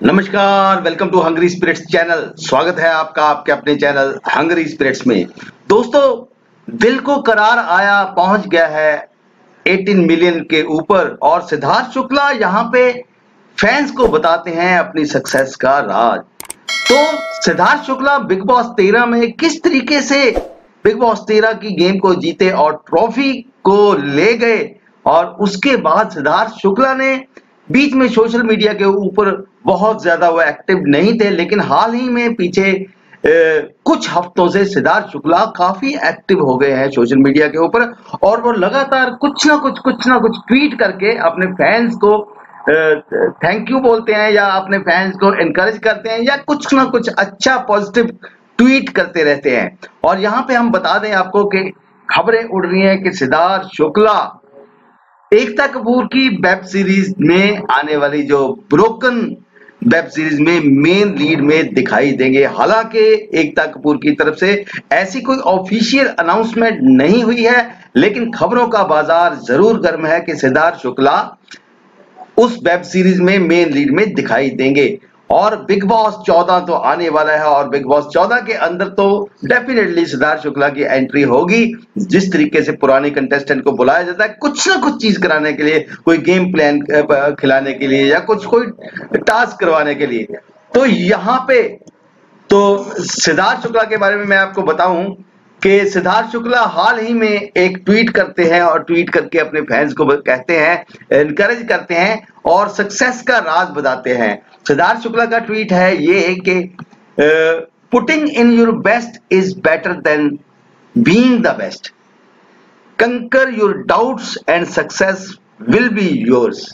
नमस्कार welcome to hungry spirits channel स्वागत है आपका, आपके अपने चैनल हंगरी स्पिरिट्स में। दोस्तों, दिल को करार आया, पहुँच गया है 18 मिलियन के ऊपर और सिद्धार्थ शुक्ला यहाँ पे फैंस को बताते हैं अपनी सक्सेस का राज। तो सिद्धार्थ शुक्ला बिग बॉस 13 में किस तरीके से बिग बॉस 13 की गेम को जीते और ट्रॉफी को ले गए? और उसके बाद सिद्धार्थ शुक्ला ने बीच में सोशल मीडिया के ऊपर बहुत ज़्यादा वो एक्टिव नहीं थे लेकिन हाल ही में पीछे ए, कुछ हफ्तों से सिद्धार्थ शुक्ला काफ़ी एक्टिव हो गए हैं सोशल मीडिया के ऊपर और वो लगातार कुछ ना कुछ कुछ ना कुछ ट्वीट करके अपने फैंस को थैंक यू बोलते हैं या अपने फैंस को एनकरेज करते हैं या कुछ ना कुछ अच्छा पॉजिटिव ट्वीट करते रहते हैं। और यहाँ पे हम बता दें आपको कि खबरें उड़ रही हैं कि सिद्धार्थ शुक्ला एकता कपूर की वेब सीरीज़ में आने वाली जो ब्रोकन वेब सीरीज़ में मेन लीड में दिखाई देंगे। हालाँकि एकता कपूर की तरफ़ से ऐसी कोई ऑफिशियल अनाउंसमेंट नहीं हुई है, लेकिन खबरों का बाज़ार ज़रूर गर्म है कि सिद्धार्थ शुक्ला उस वेब सीरीज़ में मेन लीड में दिखाई देंगे। और बिग बॉस 14 तो आने वाला है और बिग बॉस 14 के अंदर तो डेफिनेटली सिद्धार्थ शुक्ला की एंट्री होगी। जिस तरीके से पुराने कंटेस्टेंट को बुलाया जाता है, कुछ ना कुछ चीज़ कराने के लिए, कोई गेम प्लान खिलाने के लिए या कुछ, कोई टास्क करवाने के लिए। तो यहाँ पे तो सिद्धार्थ शुक्ला के बारे में मैं आपको बताऊँ कि सिद्धार्थ शुक्ला हाल ही में एक ट्वीट करते हैं और ट्वीट करके अपने फैंस को कहते हैं इनकरेज करते हैं और सक्सेस का राज बताते हैं। सिद्धार्थ शुक्ला का ट्वीट है ये कि putting in your best is better than being the best conquer your doubts and success will be yours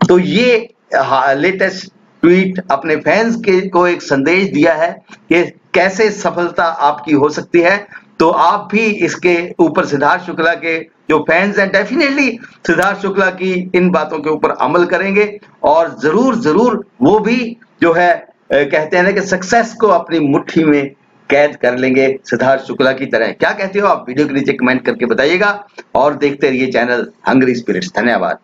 तो ये लेटेस्ट ट्वीट अपने फैंस के को एक संदेश दिया है कि कैसे सफलता आपकी हो सकती है। तो आप भी इसके ऊपर सिद्धार्थ शुक्ला के जो फैंस हैं डेफिनेटली सिद्धार्थ शुक्ला की इन बातों के ऊपर अमल करेंगे और ज़रूर ज़रूर वो भी जो है कहते हैं ना कि सक्सेस को अपनी मुट्ठी में कैद कर लेंगे सिद्धार्थ शुक्ला की तरह। क्या कहते हो आप? वीडियो के नीचे कमेंट करके बताइएगा और देखते रहिए चैनल हंगरी स्पिरिट्स धन्यवाद।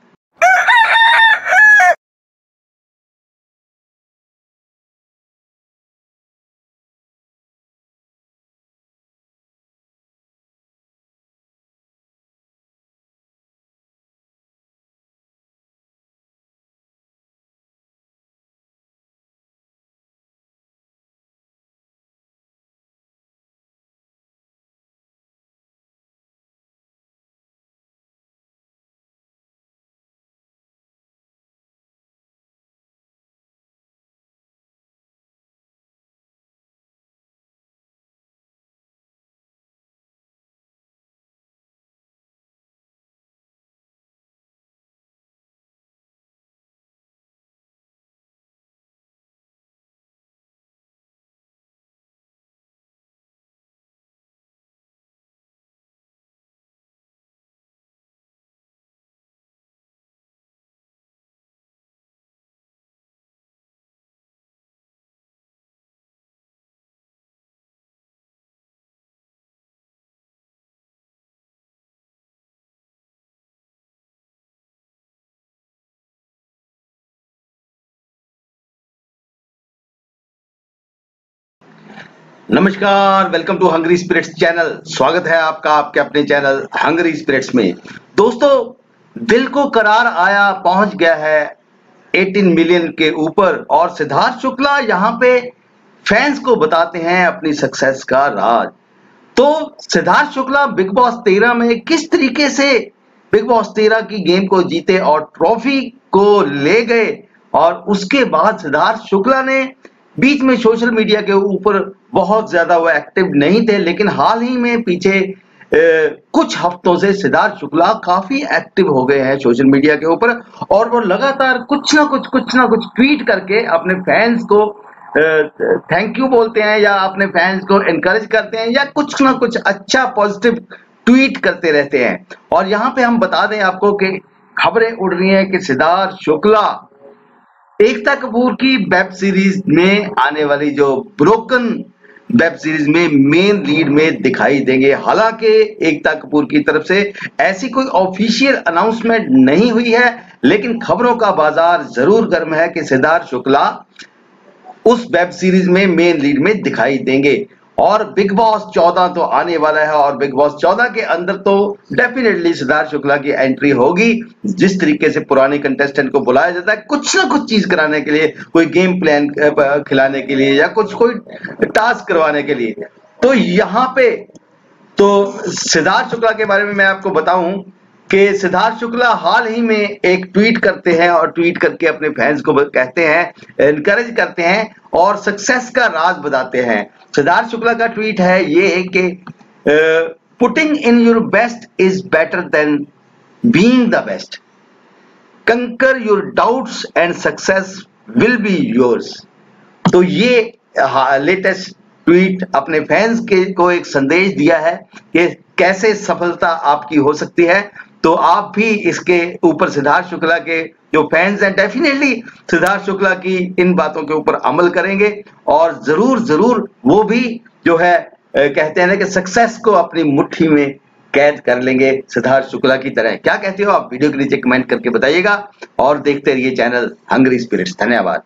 नमस्कार welcome to hungry spirits channel स्वागत है आपका आपके अपने चैनल हंगरी स्पिरिट्स में। दोस्तों, दिल को करार आया, पहुँच गया है 18 मिलियन के ऊपर और सिद्धार्थ शुक्ला यहाँ पे फैंस को बताते हैं अपनी सक्सेस का राज। तो सिद्धार्थ शुक्ला बिग बॉस 13 में किस तरीके से बिग बॉस 13 की गेम को जीते और ट्रॉफी को ले गए? और उसके बाद सिद्धार्थ शुक्ला ने बीच में सोशल मीडिया के ऊपर बहुत ज़्यादा वो एक्टिव नहीं थे लेकिन हाल ही में पीछे ए, कुछ हफ्तों से सिद्धार्थ शुक्ला काफ़ी एक्टिव हो गए हैं सोशल मीडिया के ऊपर और वो लगातार कुछ ना कुछ कुछ ना कुछ ट्वीट करके अपने फैंस को थैंक यू बोलते हैं या अपने फैंस को एनकरेज करते हैं या कुछ ना कुछ अच्छा पॉजिटिव ट्वीट करते रहते हैं। और यहाँ पे हम बता दें आपको कि खबरें उड़ रही हैं कि सिद्धार्थ शुक्ला एकता कपूर की वेब सीरीज़ में आने वाली जो ब्रोकन वेब सीरीज़ में मेन लीड में दिखाई देंगे। हालाँकि एकता कपूर की तरफ़ से ऐसी कोई ऑफिशियल अनाउंसमेंट नहीं हुई है, लेकिन खबरों का बाज़ार ज़रूर गर्म है कि सिद्धार्थ शुक्ला उस वेब सीरीज़ में मेन लीड में दिखाई देंगे। और बिग बॉस 14 तो आने वाला है और बिग बॉस 14 के अंदर तो डेफिनेटली सिद्धार्थ शुक्ला की एंट्री होगी। जिस तरीके से पुराने कंटेस्टेंट को बुलाया जाता है, कुछ ना कुछ चीज़ कराने के लिए, कोई गेम प्लान खिलाने के लिए या कुछ, कोई टास्क करवाने के लिए। तो यहाँ पे तो सिद्धार्थ शुक्ला के बारे में मैं आपको बताऊँ कि सिद्धार्थ शुक्ला हाल ही में एक ट्वीट करते हैं और ट्वीट करके अपने फैंस को कहते हैं इनकरेज करते हैं और सक्सेस का राज बताते हैं। सिद्धार्थ शुक्ला का ट्वीट है, ये कि putting in your best is better than being the best conquer your doubts and success will be yours तो ये लेटेस्ट ट्वीट अपने फैंस के को एक संदेश दिया है कि कैसे सफलता आपकी हो सकती है। तो आप भी इसके ऊपर सिद्धार्थ शुक्ला के जो फैंस हैं डेफिनेटली सिद्धार्थ शुक्ला की इन बातों के ऊपर अमल करेंगे और ज़रूर ज़रूर वो भी जो है कहते हैं ना कि सक्सेस को अपनी मुट्ठी में कैद कर लेंगे सिद्धार्थ शुक्ला की तरह। क्या कहते हो आप? वीडियो के नीचे कमेंट करके बताइएगा और देखते रहिए चैनल हंगरी स्पिरिट्स धन्यवाद।